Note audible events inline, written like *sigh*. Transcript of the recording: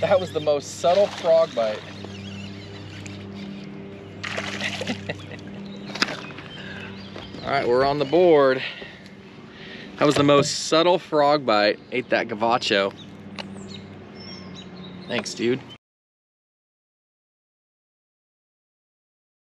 That was the most subtle frog bite. *laughs* All right, we're on the board. That was the most subtle frog bite. Ate that gavacho. Thanks, dude.